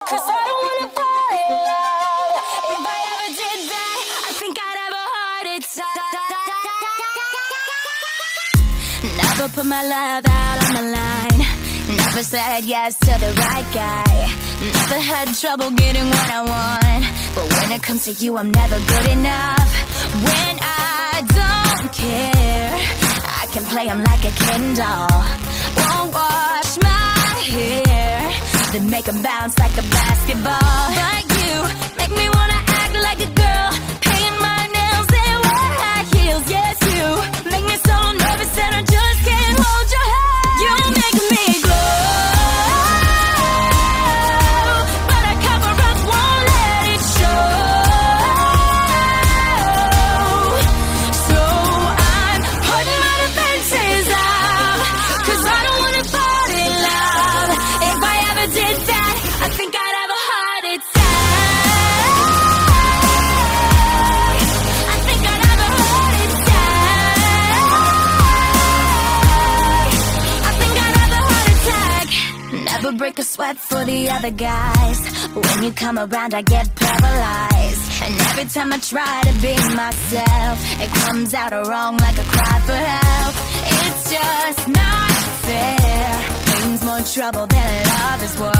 Never did day I think I'd ever heard it said Never put my love out on the line. Never said yes to the right guy. Never had trouble getting what I want. But when it comes to you, I'm never good enough. When I don't care, I can play him like a Ken doll. Won't hair, then make him bounce like a basketball. But you Break a sweat for the other guys. When you come around, I get paralyzed. And every time I try to be myself, it comes out wrong like a cry for help. It's just not fair. Brings more trouble than love is worth.